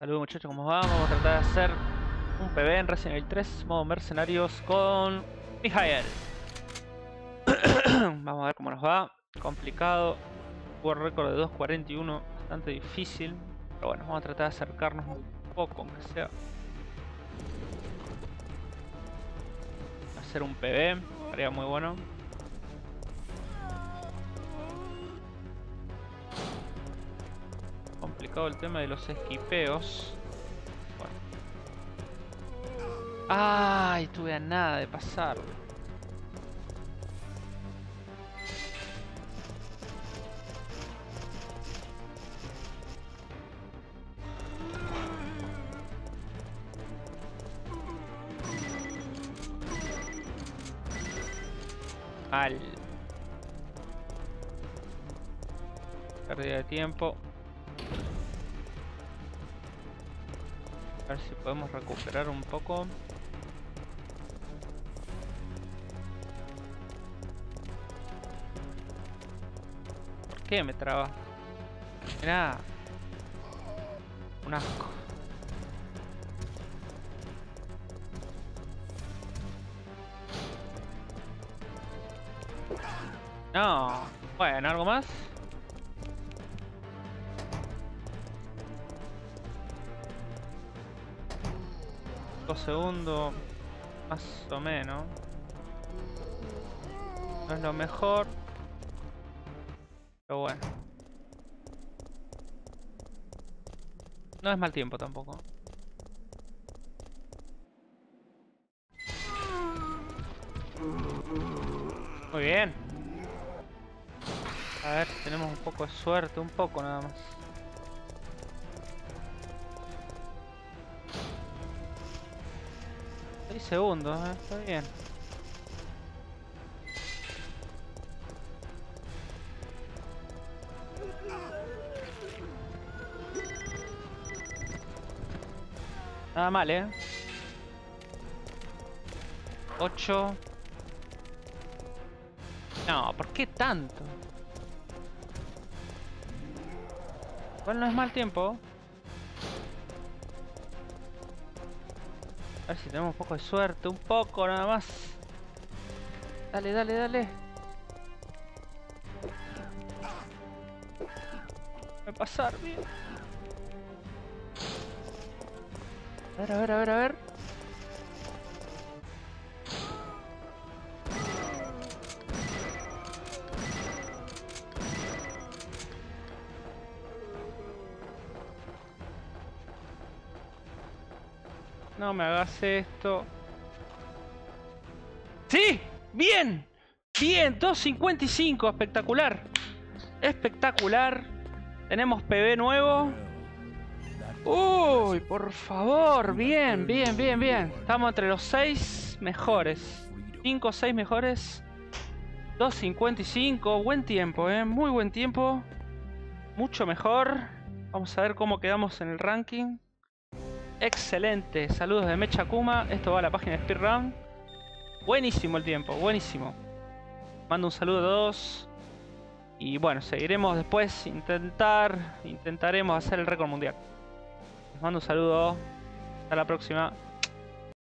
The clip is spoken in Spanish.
Saludos muchachos, ¿cómo va? Vamos a tratar de hacer un PB en Resident Evil 3, modo mercenarios con Mijael. Vamos a ver cómo nos va. Complicado. World Record de 2.41, bastante difícil. Pero bueno, vamos a tratar de acercarnos un poco, aunque sea. Hacer un PB, sería muy bueno. Complicado el tema de los esquipeos. Bueno. ¡Ay! Estuve a nada de pasar. Al. Pérdida de tiempo. A ver si podemos recuperar un poco. ¿Por qué me traba? Mirá. Un asco. No. Bueno, ¿algo más? Segundos más o menos. No es lo mejor pero bueno. No es mal tiempo tampoco. Muy bien. A ver tenemos un poco de suerte un poco nada más 6 segundos, ¿eh? está bien. Nada mal, ¿eh? 8 No, ¿por qué tanto? Igual no es mal tiempo. Ver si tenemos un poco de suerte, un poco nada más. Dale, dale, dale. A pasar, bien. A ver, a ver, a ver, a ver. No me hagas esto. ¡Sí! ¡Bien! ¡Bien! 2.55. Espectacular. Espectacular. Tenemos PB nuevo. Uy, por favor. Bien, bien, bien, bien. Estamos entre los 6 mejores. 5 o 6 mejores. 2.55. Buen tiempo, ¿eh? Muy buen tiempo. Mucho mejor. Vamos a ver cómo quedamos en el ranking. Excelente, saludos de Mecha Kuma. Esto va a la página de Speedrun. Buenísimo el tiempo, buenísimo. Mando un saludo a todos. Y bueno, seguiremos después. Intentar, intentaremos hacer el récord mundial. Les mando un saludo. Hasta la próxima.